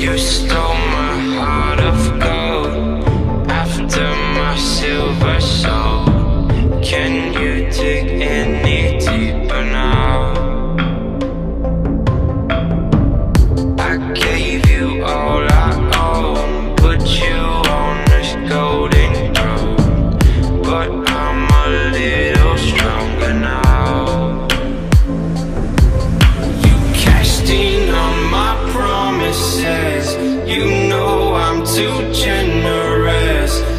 You stole my heart, I've